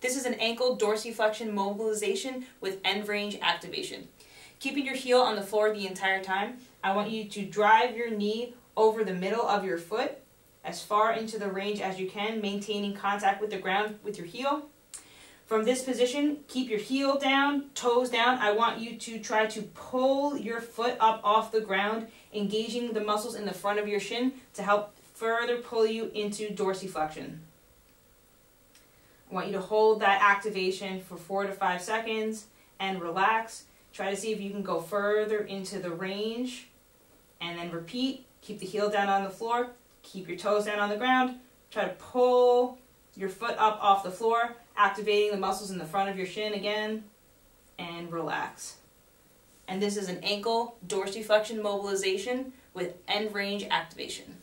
This is an ankle dorsiflexion mobilization with end range activation. Keeping your heel on the floor the entire time, I want you to drive your knee over the middle of your foot as far into the range as you can, maintaining contact with the ground with your heel. From this position, keep your heel down, toes down. I want you to try to pull your foot up off the ground, engaging the muscles in the front of your shin to help further pull you into dorsiflexion. Want you to hold that activation for four to five seconds and relax. Try to see if you can go further into the range and then repeat. Keep the heel down on the floor. Keep your toes down on the ground. Try to pull your foot up off the floor, activating the muscles in the front of your shin again, and relax. And this is an ankle dorsiflexion mobilization with end range activation.